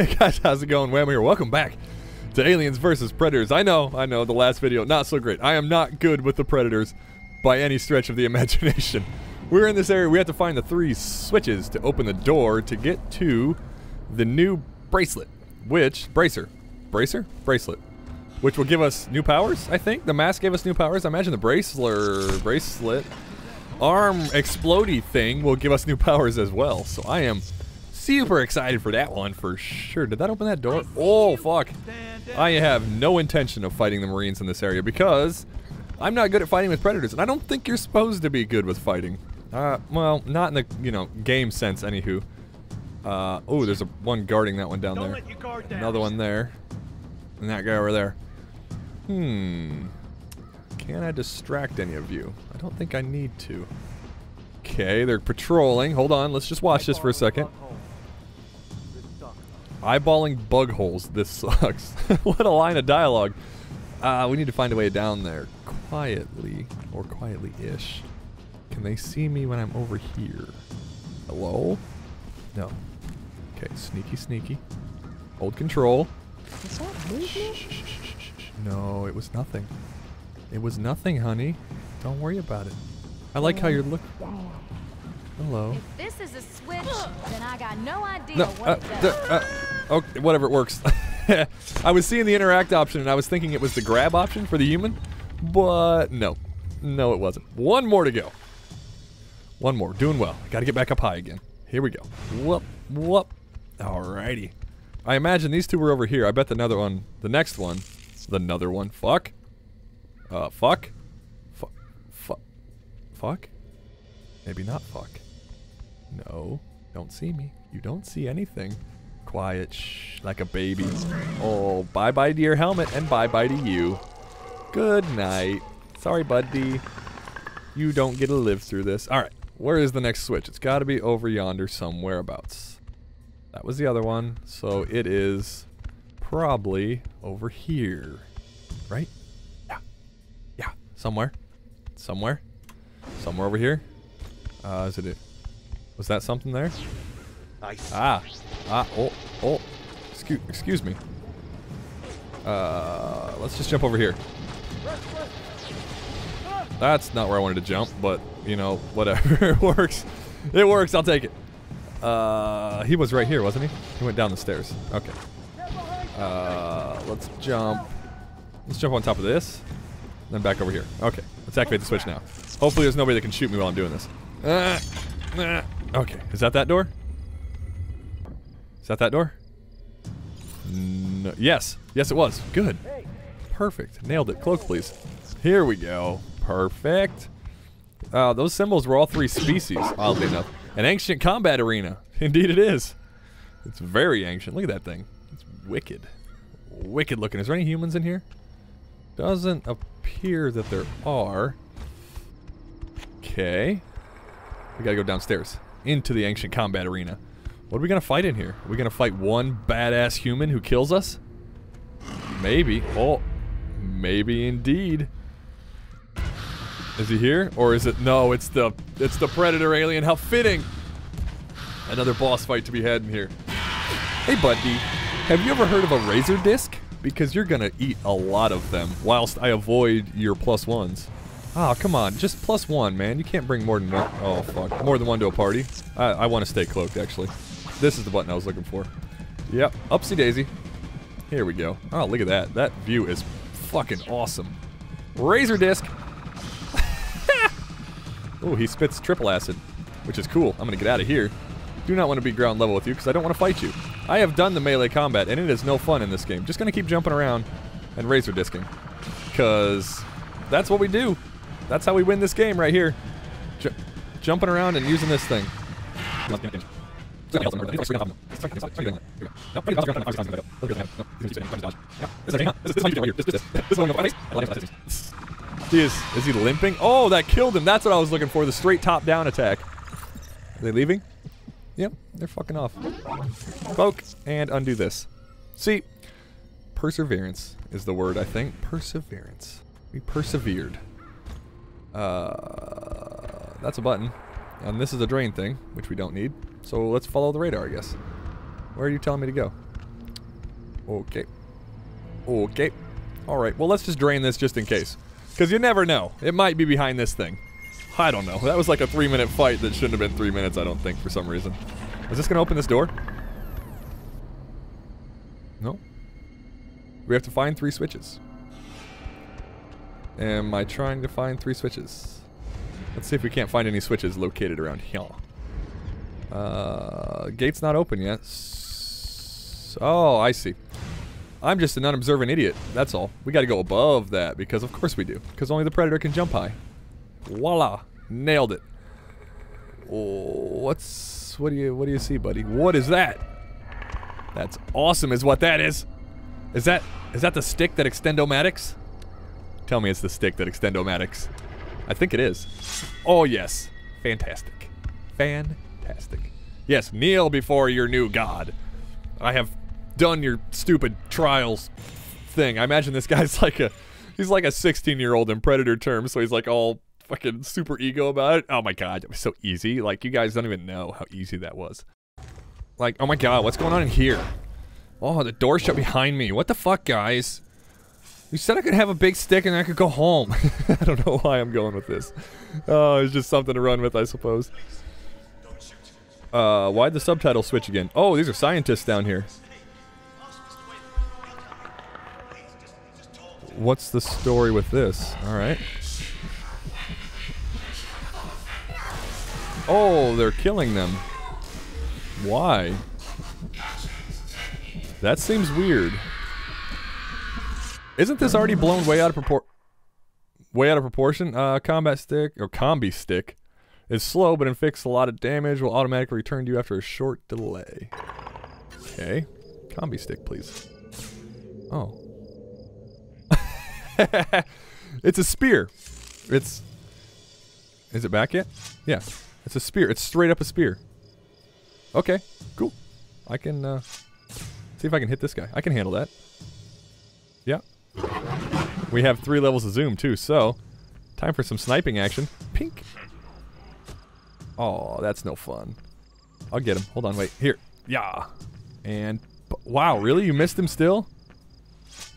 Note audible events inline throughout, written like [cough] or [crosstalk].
[laughs] guys, how's it going? Wham here. Welcome back to Aliens versus Predators. I know, I know, the last video, not so great. I am not good with the Predators by any stretch of the [laughs] imagination. We're in this area, we have to find the three switches to open the door to get to the new bracelet, which, bracer, bracer? Bracelet, which will give us new powers, I think. The mask gave us new powers. I imagine the bracelet, bracelet, arm explodey thing will give us new powers as well. So I am super excited for that one for sure. Did that open that door? Oh, fuck. I have no intention of fighting the Marines in this area because I'm not good at fighting with predators, and I don't think you're supposed to be good with fighting. Uh, well, not in the, you know, game sense, anywho. Uh, oh, there's a one guarding that one down there. Another one there. And that guy over there. Hmm. Can I distract any of you? I don't think I need to. Okay, they're patrolling. Hold on, let's just watch this for a second. Eyeballing bug holes. This sucks. [laughs] what a line of dialogue. Uh, we need to find a way down there. Quietly. Or quietly-ish. Can they see me when I'm over here? Hello? No. Okay, sneaky, sneaky. Hold control. Is that movement? No, it was nothing. It was nothing, honey. Don't worry about it. I like how you're look. Hello. If this is a switch, then I got no idea No, what uh, it d- does. uh, okay, whatever, it works. [laughs] I was seeing the interact option and I was thinking it was the grab option for the human, but no. No, it wasn't. One more to go. One more. Doing well. Gotta get back up high again. Here we go. Whoop, whoop. Alrighty. I imagine these two were over here. I bet the another one, the next one, the another one. Fuck. Uh, fuck. Fuck. Fuck. Fuck. Maybe not fuck. No. Don't see me. You don't see anything. Quiet, shh, like a baby. Oh, bye bye to your helmet and bye bye to you. Good night. Sorry, buddy. You don't get to live through this. Alright, where is the next switch? It's got to be over yonder somewhere abouts. That was the other one, so it is probably over here. Right? Yeah. Yeah, somewhere. Somewhere. Somewhere over here. Uh, is it? Was that something there? Nice. Ah. Ah, oh, oh. Excuse, excuse me. Uh, let's just jump over here. That's not where I wanted to jump, but, you know, whatever. [laughs] it works. It works. I'll take it. Uh, he was right here, wasn't he? He went down the stairs. Okay. Uh, let's jump. Let's jump on top of this. Then back over here. Okay. Let's activate the switch now. Hopefully there's nobody that can shoot me while I'm doing this. Uh, uh, okay. Is that that door? Is that that door? No. Yes. Yes, it was. Good. Perfect. Nailed it. Cloak, please. Here we go. Perfect. Uh, those symbols were all three species, oddly enough. An ancient combat arena. [laughs] Indeed it is. It's very ancient. Look at that thing. It's wicked. Wicked looking. Is there any humans in here? Doesn't appear that there are. Okay. We gotta go downstairs. Into the ancient combat arena. What are we gonna fight in here? Are we gonna fight one badass human who kills us? Maybe. Oh, maybe indeed. Is he here? Or is it no, it's the it's the predator alien. How fitting. Another boss fight to be had in here. Hey buddy, have you ever heard of a razor disc? Because you're gonna eat a lot of them whilst I avoid your plus ones. Oh, come on, just plus one, man. You can't bring more than one. Oh, fuck. More than one to a party. I, I want to stay cloaked, actually. This is the button I was looking for. Yep, upsy daisy. Here we go. Oh, look at that. That view is fucking awesome. Razor disc. [laughs] oh, he spits triple acid, which is cool. I'm gonna get out of here. Do not want to be ground level with you because I don't want to fight you. I have done the melee combat and it is no fun in this game. Just gonna keep jumping around and razor disking. Cause that's what we do. That's how we win this game right here. Ju jumping around and using this thing. He is, is he limping? Oh, that killed him. That's what I was looking for. The straight top down attack. Are they leaving? Yep, they're fucking off. Cloak and undo this. See, perseverance is the word, I think. Perseverance. We persevered. Uh, that's a button. And this is a drain thing, which we don't need. So let's follow the radar, I guess. Where are you telling me to go? Okay. Okay. Alright, well, let's just drain this just in case. Because you never know. It might be behind this thing. I don't know. That was like a three minute fight that shouldn't have been three minutes, I don't think, for some reason. Is this going to open this door? No. We have to find three switches. Am I trying to find three switches? Let's see if we can't find any switches located around here. Uh, gate's not open yet. S oh, I see. I'm just an unobservant idiot. That's all. We got to go above that because of course we do. Because only the predator can jump high. Voila, nailed it. Oh, what's what do you what do you see, buddy? What is that? That's awesome, is what that is. Is that is that the stick that extendomatics? Tell me it's the stick that extendomatics. I think it is. Oh yes, fantastic, fantastic. Yes, kneel before your new god. I have done your stupid trials thing. I imagine this guy's [laughs] like a he's like a 16 year old in predator terms, so he's like all fucking super ego about it. Oh my god, it was so easy. Like you guys don't even know how easy that was. Like, oh my god, what's going on in here? Oh, the door shut behind me. What the fuck, guys? You said I could have a big stick and I could go home. [laughs] I don't know why I'm going with this. Oh, it's just something to run with, I suppose. Uh, why'd the subtitle switch again? Oh, these are scientists down here. What's the story with this? Alright. Oh, they're killing them. Why? That seems weird. Isn't this already blown way out of propor- way out of proportion? Uh, combat stick or combi stick is slow, but inflicts a lot of damage. Will automatically return to you after a short delay. Okay, combi stick, please. Oh, [laughs] it's a spear. It's. Is it back yet? Yeah, it's a spear. It's straight up a spear. Okay, cool. I can uh, see if I can hit this guy. I can handle that. Yeah. We have three levels of zoom too, so time for some sniping action. Pink. Oh, that's no fun. I'll get him. Hold on, wait. Here. Yeah. And wow, really? You missed him still?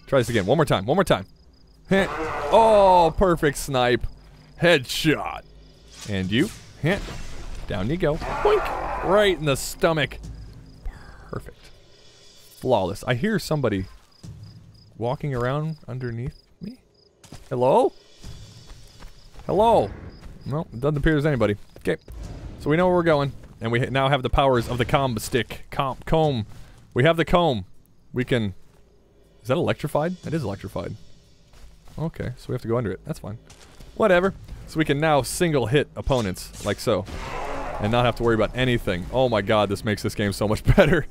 Try this again. One more time. One more time. Heh. Oh, perfect snipe. Headshot. And you. Heh. Down you go. Boink. Right in the stomach. Perfect. Flawless. I hear somebody walking around underneath me. Hello? Hello? Well, it doesn't appear there's anybody. Okay. So we know where we're going. And we now have the powers of the comb stick. Com comb. We have the comb. We can... Is that electrified? That is electrified. Okay, so we have to go under it. That's fine. Whatever. So we can now single hit opponents, like so. And not have to worry about anything. Oh my god, this makes this game so much [laughs] better.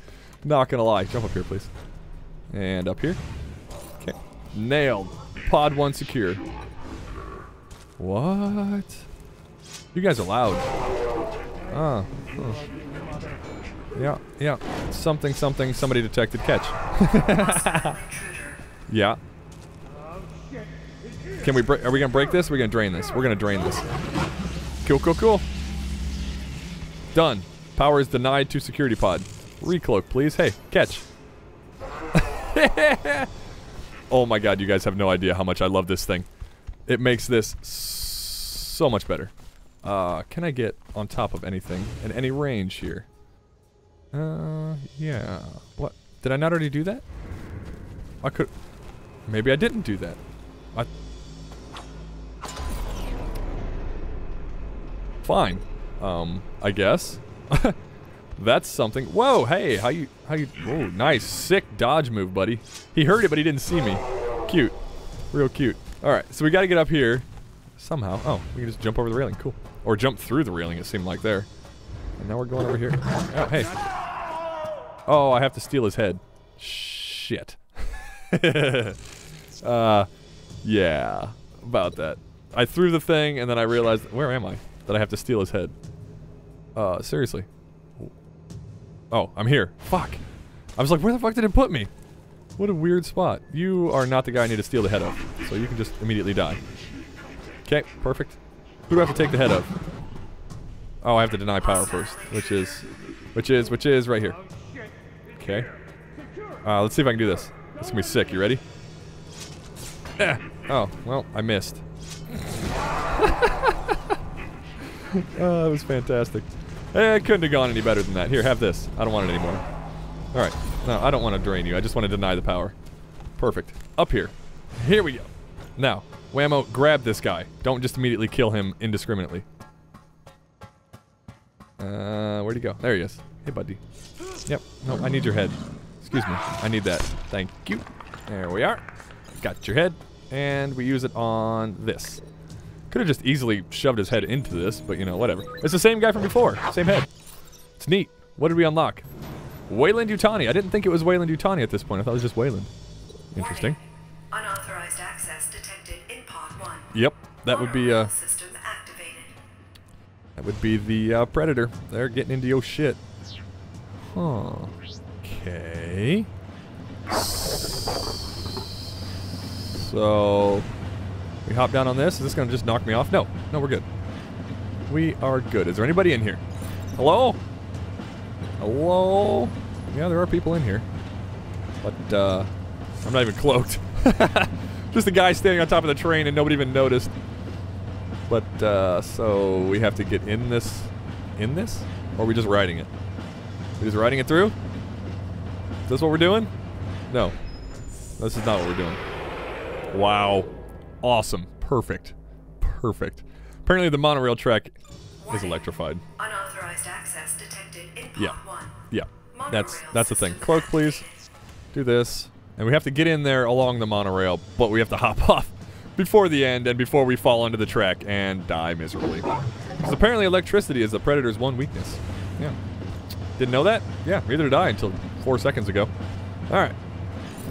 not gonna lie. Jump up here, please. And up here. Nailed. Pod 1 secure. What? You guys are loud. Ah. Huh. Yeah, yeah. Something, something, somebody detected catch. [laughs] yeah. Can we break? Are we gonna break this? Are we gonna drain this? We're gonna drain this. Cool, cool, cool. Done. Power is denied to security pod. Recloak, please. Hey, catch. [laughs] oh my god, you guys have no idea how much I love this thing. It makes this so much better. Uh, can I get on top of anything in any range here? Uh, yeah. What? Did I not already do that? I could... Maybe I didn't do that. I... Fine. Um, I guess. [laughs] That's something. Whoa, hey, how you, how you, oh, nice, sick dodge move, buddy. He heard it, but he didn't see me. Cute. Real cute. Alright, so we gotta get up here. Somehow. Oh, we can just jump over the railing. Cool. Or jump through the railing, it seemed like there. And now we're going over here. Oh, hey. Oh, I have to steal his head. Shit. [laughs] uh, yeah. About that. I threw the thing, and then I realized... Where am I? That I have to steal his head. Uh, seriously. Oh, I'm here. Fuck. I was like, where the fuck did it put me? What a weird spot. You are not the guy I need to steal the head of. So you can just immediately die. Okay, perfect. Who do I have to take the head of? Oh, I have to deny power first, which is, which is, which is right here. Okay. Uh, let's see if I can do this. This is gonna be sick. You ready? Eh. Oh, well, I missed. [laughs] oh, that was fantastic. Eh, it couldn't have gone any better than that. Here, have this. I don't want it anymore. Alright. No, I don't want to drain you. I just want to deny the power. Perfect. Up here. Here we go. Now, Whamo, grab this guy. Don't just immediately kill him indiscriminately. Uh, where'd he go? There he is. Hey, buddy. Yep. No, I need your head. Excuse me. I need that. Thank you. There we are. Got your head. And we use it on this. Could have just easily shoved his head into this, but you know, whatever. It's the same guy from before. Same head. It's neat. What did we unlock? Weyland-Yutani. I didn't think it was Weyland-Yutani at this point. I thought it was just Weyland. Interesting. Warning. Unauthorized access detected in pod one. Yep. That would be, uh, system activated. that would be the uh, Predator. They're getting into your shit. Huh. Okay. So, we hop down on this. Is this going to just knock me off? No. No, we're good. We are good. Is there anybody in here? Hello? Hello? Yeah, there are people in here. But, uh, I'm not even cloaked. [laughs] just a guy standing on top of the train and nobody even noticed. But, uh, so we have to get in this, in this? Or are we just riding it? We just riding it through? Is this what we're doing? No. This is not what we're doing. Wow. Awesome. Perfect. Perfect. Apparently the monorail track is electrified. Unauthorized access detected in pod Yeah. one. Yeah. That's Monorail that's the thing. Cloak, please. Do this. And we have to get in there along the monorail, but we have to [laughs] hop off before the end and before we fall onto the track and die miserably. Because apparently electricity is the Predator's one weakness. Yeah. Didn't know that? Yeah, neither did I until four seconds ago. Alright.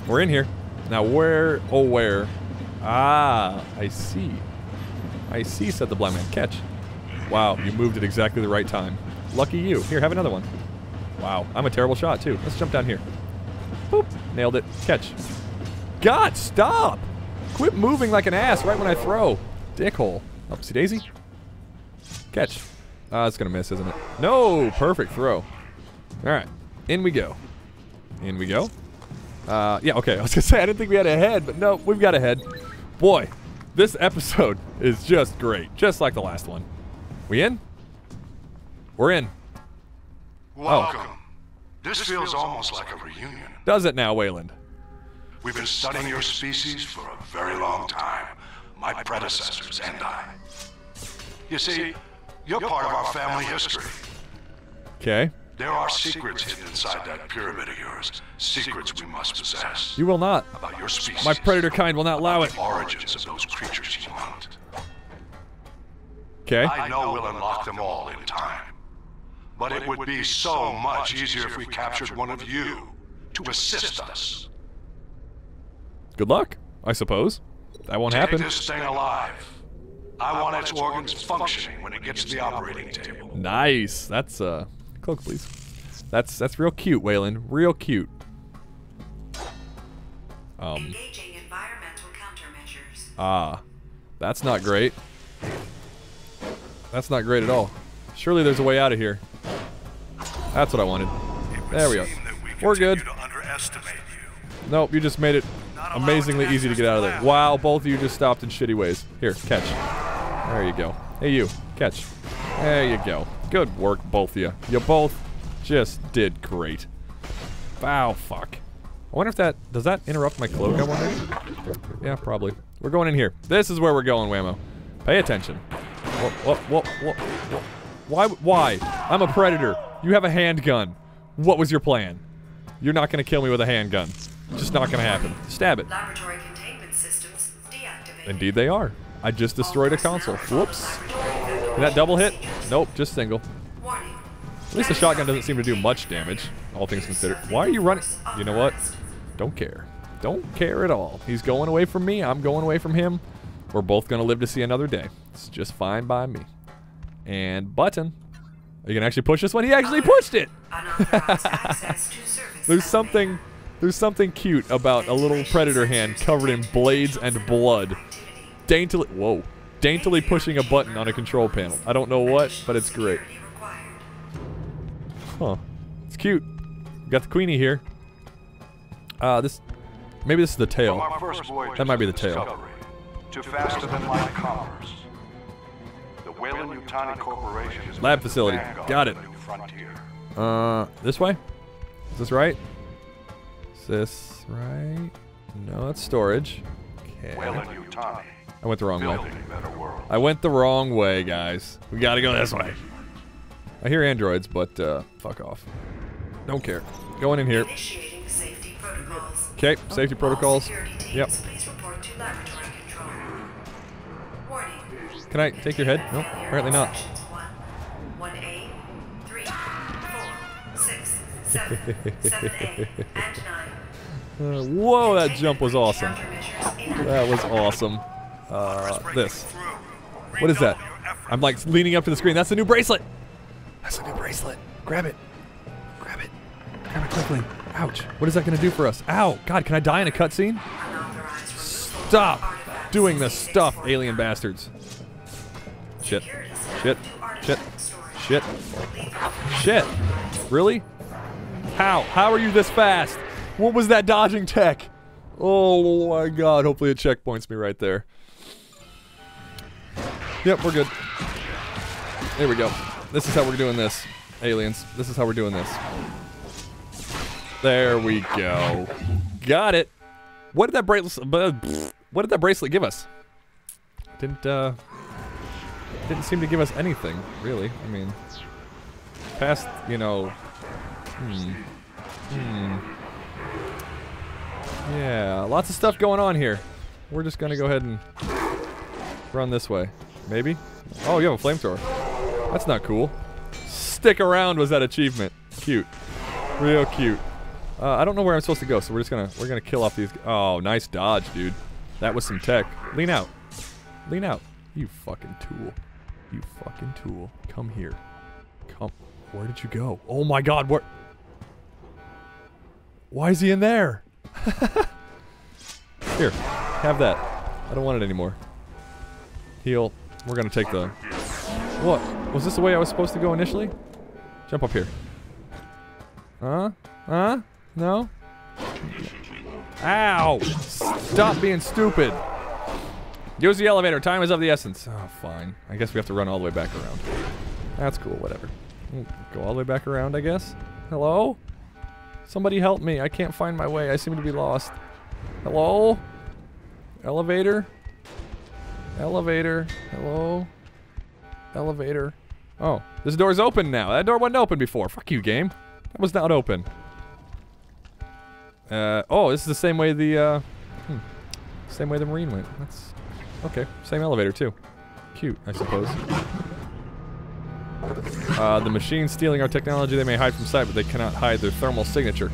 We're in here. Now where, oh where? Ah, I see. I see, said the blind man. Catch. Wow, you moved at exactly the right time. Lucky you. Here, have another one. Wow, I'm a terrible shot too. Let's jump down here. Boop. Nailed it. Catch. God, stop! Quit moving like an ass right when I throw. Dickhole. Upsy daisy. Catch. Ah, it's gonna miss, isn't it? No! Perfect throw. Alright. In we go. In we go. Uh, yeah, okay. [laughs] I was gonna say, I didn't think we had a head, but no, we've got a head. Boy, this episode [laughs] is just great. Just like the last one. We in? We're in. Welcome. This feels almost like a reunion. Does it now, Weyland? We've been studying your species for a very long time. My predecessors and I. You see, you're part of our family history. Okay. There are secrets hidden inside that pyramid of yours. Secrets we must possess. You will not. About your species. My predator kind will not allow it. Origins of those creatures you hunt. Okay. I know we'll unlock them all in time. But it would be so much easier if we captured one of you to assist us. Good luck, I suppose. That won't Take happen. this thing alive. I want its organs functioning when it gets to the operating table. Nice. That's uh cloak please. That's that's real cute, Weyland. Real cute. Um Engaging environmental countermeasures. ah. That's not great. That's not great at all. Surely there's a way out of here. That's what I wanted. There we go. We're good. Nope, you just made it amazingly easy to get out of there. Wow, both of you just stopped in shitty ways. Here, catch. There you go. Hey, you. Catch. There you go. Good work, both of you. You both just did great. Wow, fuck. I wonder if that... Does that interrupt my cloak, I wonder? Yeah, probably. We're going in here. This is where we're going, Whamo. Pay attention. What, what, what, what, what? Why, why? I'm a predator. You have a handgun. What was your plan? You're not going to kill me with a handgun. Just not going to happen. Stab it. Laboratory containment systems deactivated. Indeed they are. I just destroyed a console. Whoops. Did that double hit? Nope, just single. At least the shotgun doesn't seem to do much damage, all things considered. Why are you running? You know what? Don't care. Don't care at all. He's going away from me. I'm going away from him. We're both going to live to see another day. It's just fine by me. And button. Are you going to actually push this one? He actually pushed it! [laughs] There's something there's something cute about a little predator hand covered in blades and blood. Daintily whoa. Daintily pushing a button on a control panel. I don't know what, but it's great. Huh. It's cute. Got the queenie here. Uh, this, maybe this is the tail. our first voyage That might be the tail. To faster than light commerce. The Weyland-Yutani Corporation is Lab facility. Got it. the new frontier. Uh, this way? Is this right? Is this right? No, that's storage. Okay. Wayland Utani. I went the wrong way. Building a better world. I went the wrong way, guys. We gotta go this way. I hear androids, but uh, fuck off. Don't care. Going in here. Initiating safety protocols. Okay, safety protocols. Yep. please report to laboratory control. Warning. Can I take your head? Nope, apparently not. Sections 1, 1A, 3, 4, 6, 7, [laughs] 7A, and 9. Uh, whoa, that jump was awesome. That was awesome. Uh, this. What is that? I'm like leaning up to the screen. That's the new bracelet. That's the new bracelet. Grab it. Grab it. Grab it quickly. Ouch. What is that going to do for us? Ow. God, can I die in a cutscene? unauthorized removal of Stop doing this stuff, alien bastards. Shit. Shit. Shit. Shit. Shit. Really? How? How are you this fast? What was that dodging tech? Oh my god. Hopefully it checkpoints me right there. Yep, we're good. There we go. This is how we're doing this, aliens. This is how we're doing this. There we go. Got it. What did that bracelet? What did that bracelet give us? Didn't uh, didn't seem to give us anything, really. I mean, past you know, hmm, hmm. Yeah, lots of stuff going on here. We're just gonna go ahead and run this way. Maybe? Oh, you have a flamethrower. That's not cool. Stick around was that achievement. Cute. Real cute. Uh, I don't know where I'm supposed to go, so we're just gonna we're gonna kill off these. Oh, nice dodge, dude. That was some tech. Lean out. Lean out. You fucking tool. You fucking tool. Come here. Come. Where did you go? Oh my god, where? Why is he in there? [laughs] here, have that. I don't want it anymore. Heal. We're gonna take the. What? Was this the way I was supposed to go initially? Jump up here. Huh? Huh? No? Ow! Stop being stupid! Use the elevator. Time is of the essence. Oh, fine. I guess we have to run all the way back around. That's cool. Whatever. Go all the way back around, I guess. Hello? Somebody help me. I can't find my way. I seem to be lost. Hello? Elevator? Elevator? Hello? Elevator? Oh, this door's open now. That door wasn't open before. Fuck you, game. That was not open. Uh, oh, this is the same way the, uh, hmm, same way the Marine went. That's, okay. Same elevator, too. Cute, I suppose. Uh, the machines stealing our technology, they may hide from sight, but they cannot hide their thermal signature.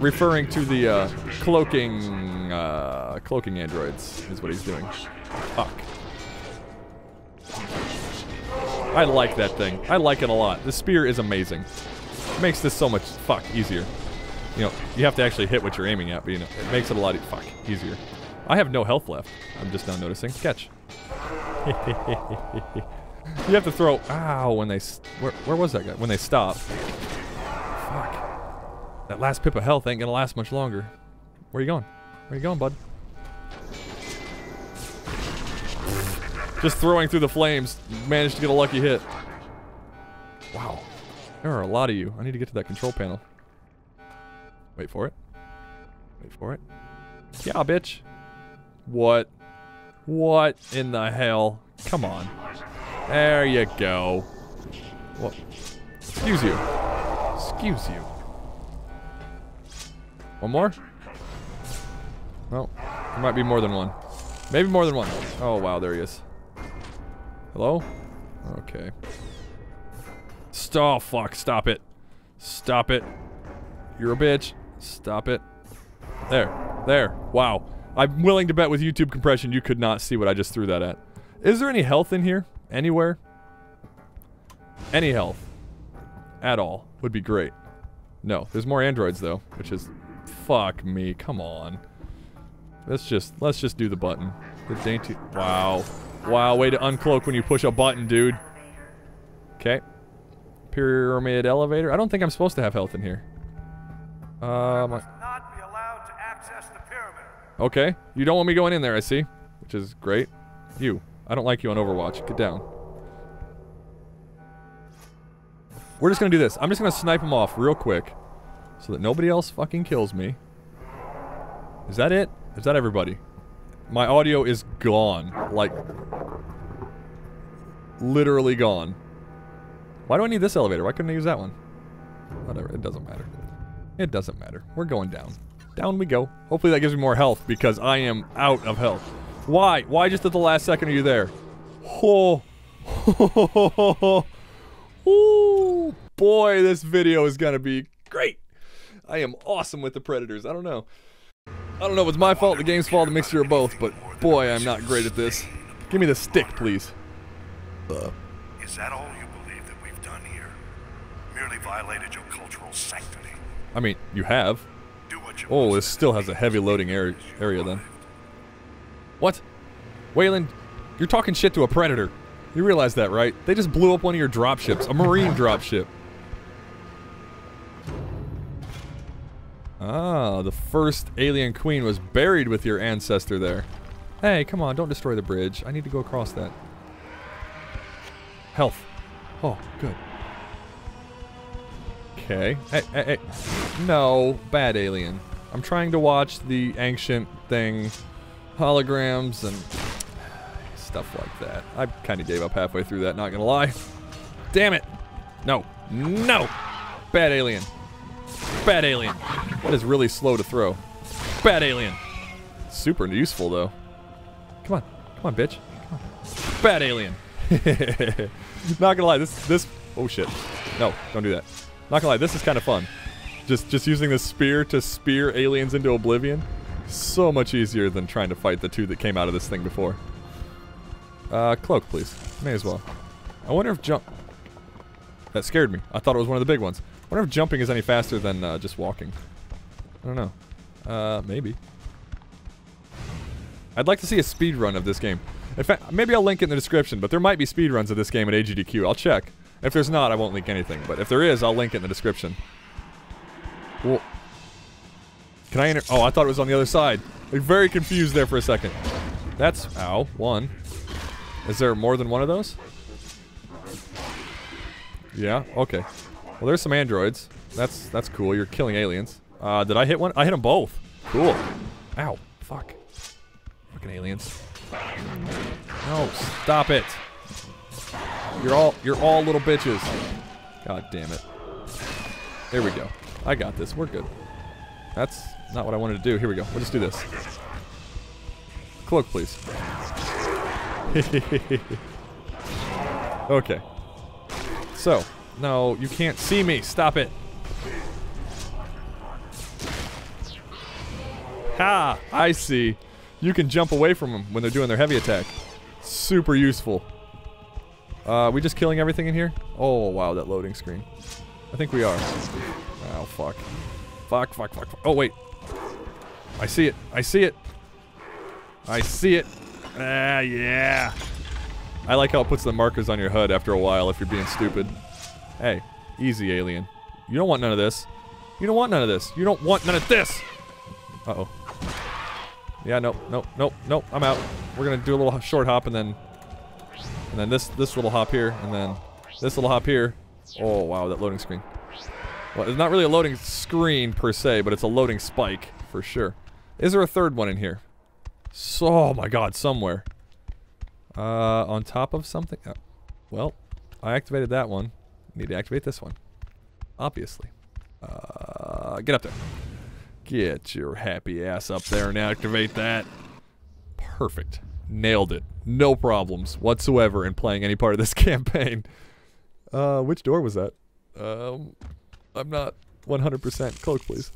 Referring to the, uh, cloaking, uh, cloaking androids is what he's doing. Fuck. I like that thing. I like it a lot. The spear is amazing. It makes this so much, fuck, easier. You know, you have to actually hit what you're aiming at, but you know, it makes it a lot, e- fuck, easier. I have no health left. I'm just now noticing. Catch. [laughs] you have to throw, ow, when they, where, where was that guy? When they stop. Fuck. That last pip of health ain't gonna last much longer. Where you going? Where you going, bud? Just throwing through the flames, managed to get a lucky hit. Wow. There are a lot of you. I need to get to that control panel. Wait for it. Wait for it. Yeah, bitch. What? What in the hell? Come on. There you go. What? Excuse you. Excuse you. One more? No. There might be more than one. Maybe more than one. Oh, wow, there he is. Hello? Okay. Stop, fuck, stop it. Stop it. You're a bitch. Stop it. There. There. Wow. I'm willing to bet with YouTube compression you could not see what I just threw that at. Is there any health in here? Anywhere? Any health. At all. Would be great. No. There's more androids though, which is fuck me. Come on. Let's just let's just do the button. The dainty Wow. Wow, way to uncloak when you push a button, dude. Okay. Pyramid elevator. I don't think I'm supposed to have health in here. Um, Okay. You don't want me going in there, I see. Which is great. You. I don't like you on Overwatch. Get down. We're just gonna do this. I'm just gonna snipe him off real quick. So that nobody else fucking kills me. Is that it? Is that everybody? My audio is gone. Like... Literally gone. Why do I need this elevator? Why couldn't I use that one? Whatever, it doesn't matter. It doesn't matter. We're going down. Down we go. Hopefully that gives me more health because I am out of health. Why? Why just at the last second are you there? Oh. [laughs] Ooh, boy, this video is gonna be great. I am awesome with the Predators. I don't know. I don't know if it's my fault, the game's fault, a mixture of both, but boy, I'm not great at this. Give me the stick, please. Uh, is that all you believe that we've done here? Merely violated your cultural sanctity. I mean, you have. You Oh, this still has a heavy loading area, area then. What? Weyland, you're talking shit to a predator. You realize that, right? They just blew up one of your dropships, a marine dropship. Ah, the first alien queen was buried with your ancestor there. Hey, come on, don't destroy the bridge. I need to go across that. Health. Oh, good. Okay. Hey, hey, hey. No, bad alien. I'm trying to watch the ancient thing, holograms and stuff like that. I kind of gave up halfway through that, not gonna lie. Damn it. No. No. Bad alien. Bad alien. That is really slow to throw. Bad alien. Super useful though. Come on. Come on, bitch. Come on. Bad alien. [laughs] not gonna lie, this this oh shit. No, don't do that. Not gonna lie, this is kind of fun. Just just using the spear to spear aliens into oblivion. So much easier than trying to fight the two that came out of this thing before. Uh, cloak, please. May as well. I wonder if jump... That scared me. I thought it was one of the big ones. I wonder if jumping is any faster than uh, just walking. I don't know. Uh, maybe. I'd like to see a speed run of this game. In fact, maybe I'll link it in the description, but there might be speed runs of this game at AGDQ. I'll check. If there's not, I won't link anything. But if there is, I'll link it in the description. Well, can I enter? Oh, I thought it was on the other side. I'm very confused there for a second. That's, ow, one. Is there more than one of those? Yeah, okay. Well, there's some androids. That's that's cool. You're killing aliens. Uh, did I hit one? I hit them both. Cool. Ow. Fuck. Fucking aliens. No, stop it. You're all you're all little bitches. God damn it. There we go. I got this. We're good. That's not what I wanted to do. Here we go. We'll just do this. Cloak, please. [laughs] okay. So, no, you can't see me. Stop it. Ha! I see. You can jump away from them when they're doing their heavy attack. Super useful. Uh, we just killing everything in here? Oh, wow, that loading screen. I think we are. Oh, fuck. Fuck, fuck, fuck, fuck. Oh, wait. I see it. I see it. I see it. Ah, yeah. I like how it puts the markers on your HUD after a while if you're being stupid. Hey, easy, alien. You don't want none of this. You don't want none of this. You don't want none of this! Uh-oh. Yeah, nope, nope, nope, nope. I'm out. We're gonna do a little short hop and then... And then this this little hop here, and then this little hop here. Oh, wow, that loading screen. Well, it's not really a loading screen per se, but it's a loading spike, for sure. Is there a third one in here? So, oh my god, somewhere. Uh, on top of something? Uh, well, I activated that one. Need to activate this one. Obviously. Uh, get up there. Get your happy ass up there and activate that. Perfect. Nailed it. No problems whatsoever in playing any part of this [laughs] campaign. Uh, which door was that? Um, I'm not 100% cloak, please.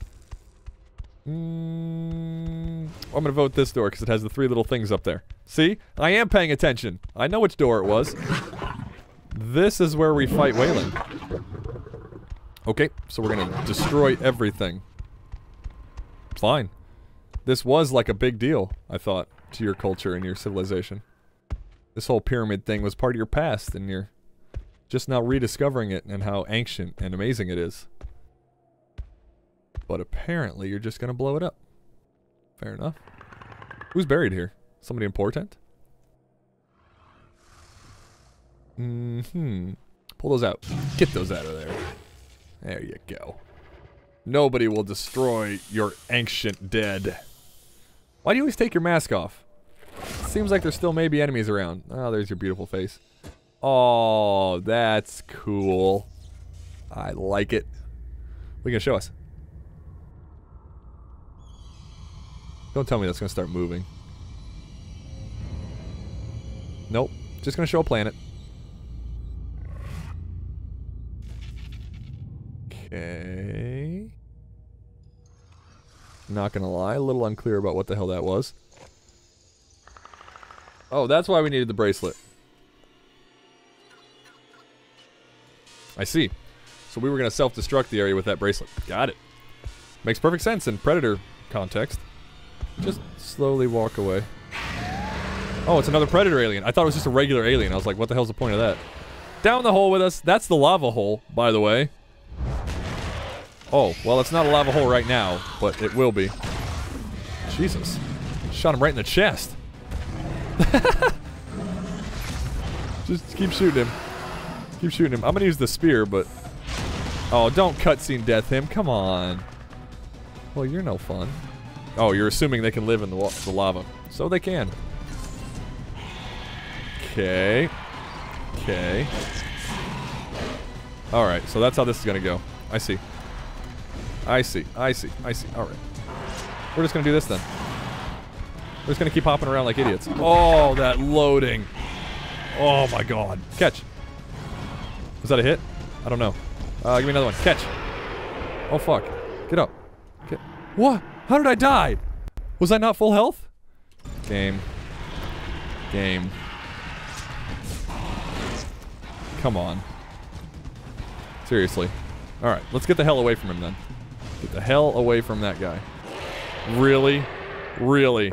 Mm, I'm gonna vote this door because it has the three little things up there. See? I am paying attention. I know which door it was. This is where we fight Weyland. Okay, so we're gonna destroy everything. Fine. This was like a big deal, I thought, to your culture and your civilization. This whole pyramid thing was part of your past, and you're just now rediscovering it and how ancient and amazing it is. But apparently you're just gonna blow it up. Fair enough. Who's buried here? Somebody important? Mm-hmm. Pull those out. Get those out of there. There you go. Nobody will destroy your ancient dead. Why do you always take your mask off? Seems like there still may be enemies around. Oh, there's your beautiful face. Oh, that's cool. I like it. What are you gonna show us? Don't tell me that's gonna start moving. Nope. Just gonna show a planet. Okay. Not gonna lie, a little unclear about what the hell that was. Oh, that's why we needed the bracelet. I see. So we were gonna self-destruct the area with that bracelet. Got it. Makes perfect sense in Predator context. Just slowly walk away. Oh, it's another Predator alien. I thought it was just a regular alien. I was like, what the hell's the point of that? Down the hole with us. That's the lava hole, by the way. Oh, well, it's not a lava hole right now, but it will be. Jesus. Shot him right in the chest. [laughs] Just keep shooting him. Keep shooting him. I'm gonna use the spear, but... Oh, don't cutscene death him. Come on. Well, you're no fun. Oh, you're assuming they can live in the, the lava. So they can. Okay. Okay. Alright, so that's how this is gonna go. I see. I see. I see. I see. Alright. We're just gonna do this then. We're just gonna keep hopping around like idiots. Oh, that loading. Oh my god. Catch. Was that a hit? I don't know. Uh, give me another one. Catch. Oh fuck. Get up. Get. What? How did I die? Was I not full health? Game. Game. Come on. Seriously. Alright, let's get the hell away from him then. Get the hell away from that guy. Really? Really? [laughs]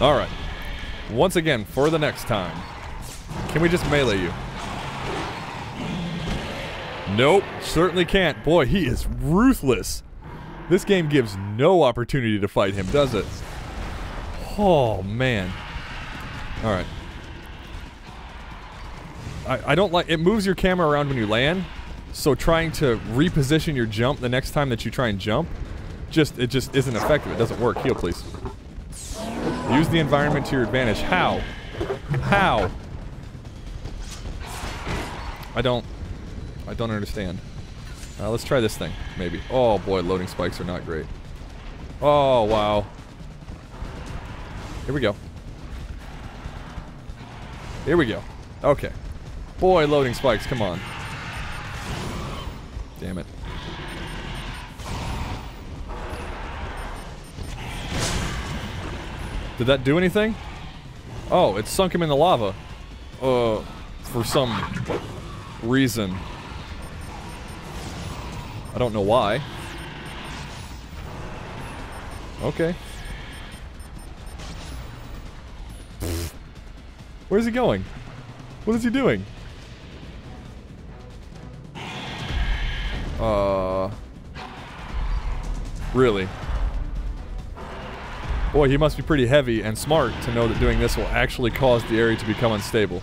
Alright. Once again, for the next time. Can we just melee you? Nope, certainly can't. Boy, he is ruthless. This game gives no opportunity to fight him, does it? Oh, man. Alright. I, I don't like... It moves your camera around when you land, so trying to reposition your jump the next time that you try and jump, just it just isn't effective. It doesn't work. Heal, please. Use the environment to your advantage. How? How? I don't... I don't understand. Uh, let's try this thing, maybe. Oh boy, loading spikes are not great. Oh, wow. Here we go. Here we go. Okay. Boy, loading spikes, come on. Damn it. Did that do anything? Oh, it sunk him in the lava. Uh, for some reason. I don't know why. Okay. Where's he going? What is he doing? Uh. Really? Boy, he must be pretty heavy and smart to know that doing this will actually cause the area to become unstable.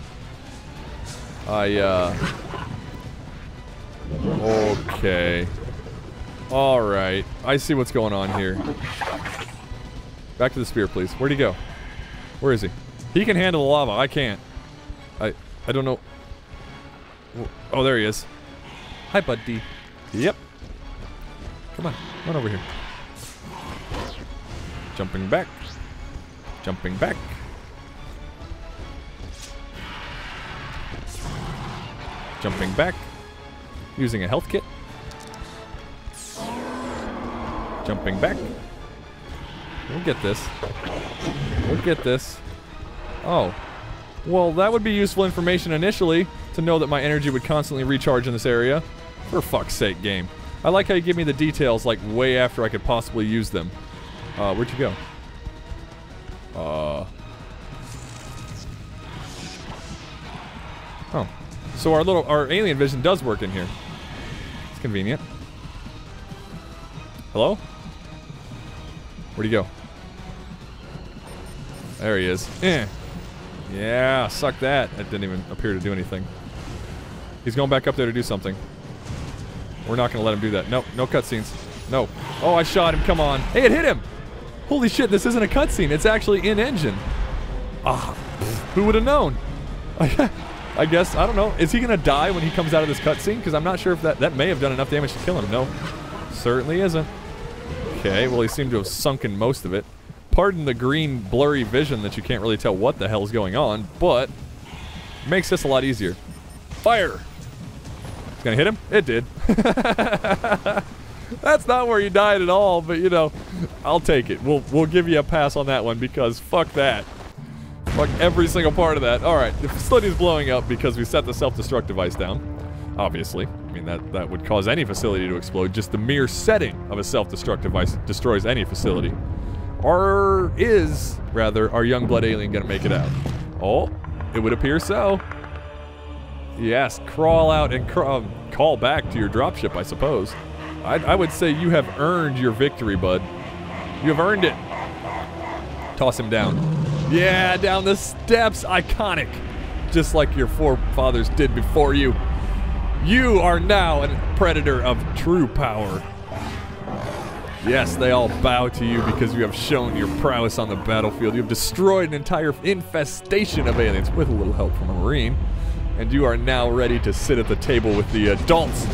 I, uh... Okay. Alright. I see what's going on here. Back to the spear, please. Where'd he go? Where is he? He can handle the lava. I can't. I... I don't know... Oh, there he is. Hi, buddy. Yep. Come on. Run over here. Jumping back. Jumping back. Jumping back. Using a health kit. Jumping back. We'll get this. We'll get this. Oh. Well, that would be useful information initially to know that my energy would constantly recharge in this area. For fuck's sake, game. I like how you give me the details like way after I could possibly use them. Uh, where'd you go? Uh. Oh. So our little, our alien vision does work in here. It's convenient. Hello? Where'd he go? There he is. Eh. Yeah, suck that. That didn't even appear to do anything. He's going back up there to do something. We're not going to let him do that. Nope, no cutscenes. No. Oh, I shot him. Come on. Hey, it hit him. Holy shit, this isn't a cutscene. It's actually in engine. Ah, who would have known? [laughs] I guess, I don't know. Is he going to die when he comes out of this cutscene? Because I'm not sure if that, that may have done enough damage to kill him. No, certainly isn't. Okay, well, he seemed to have sunken most of it. Pardon the green, blurry vision that you can't really tell what the hell's going on, but makes this a lot easier. Fire! It's gonna hit him? It did. [laughs] That's not where you died at all, but you know, I'll take it. We'll we'll give you a pass on that one because fuck that. Fuck every single part of that. Alright, the facility is blowing up because we set the self-destruct device down. Obviously. I mean, that, that would cause any facility to explode. Just the mere setting of a self-destruct device destroys any facility. Or is, rather, our young blood alien gonna make it out? Oh, it would appear so. Yes, crawl out and crawl, um, call back to your dropship, I suppose. I, I would say you have earned your victory, bud. You have earned it. Toss him down. Yeah, down the steps. Iconic. Just like your forefathers did before you. You are now a predator of true power. Yes, they all bow to you because you have shown your prowess on the battlefield. You have destroyed an entire infestation of aliens with a little help from a Marine. And you are now ready to sit at the table with the adults.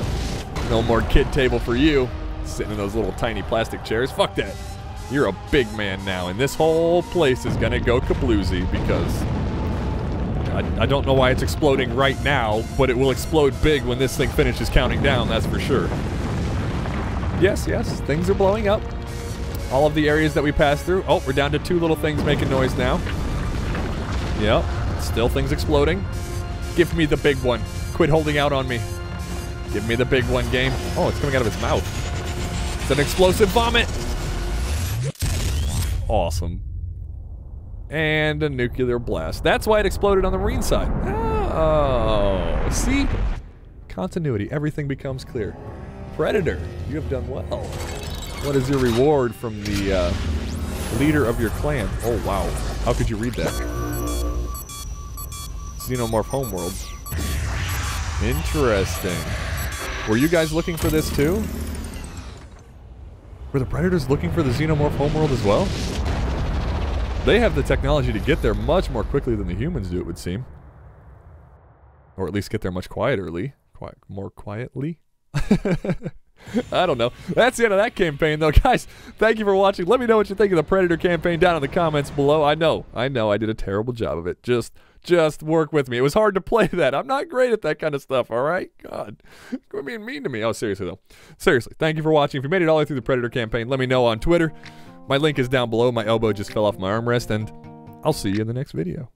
No more kid table for you. Sitting in those little tiny plastic chairs. Fuck that. You're a big man now, and this whole place is gonna go kabloozy because I, I don't know why it's exploding right now, but it will explode big when this thing finishes counting down, that's for sure. Yes, yes, things are blowing up. All of the areas that we passed through. Oh, we're down to two little things making noise now. Yep, still things exploding. Give me the big one. Quit holding out on me. Give me the big one, game. Oh, it's coming out of his mouth. It's an explosive vomit. Awesome. And a nuclear blast. That's why it exploded on the marine side. Oh, see? Continuity. Everything becomes clear. Predator, you have done well. What is your reward from the uh, leader of your clan? Oh, wow. How could you read that? Xenomorph Homeworld. Interesting. Were you guys looking for this too? Were the Predators looking for the Xenomorph Homeworld as well? They have the technology to get there much more quickly than the humans do, it would seem. Or at least get there much quieterly. Quiet, more quietly? [laughs] I don't know. That's the end of that campaign, though. Guys, thank you for watching. Let me know what you think of the Predator campaign down in the comments below. I know, I know, I did a terrible job of it. Just, just work with me. It was hard to play that. I'm not great at that kind of stuff, all right? God, [laughs] quit being mean to me. Oh, seriously, though. Seriously, thank you for watching. If you made it all the way through the Predator campaign, let me know on Twitter. My link is down below. My elbow just fell off my armrest, and I'll see you in the next video.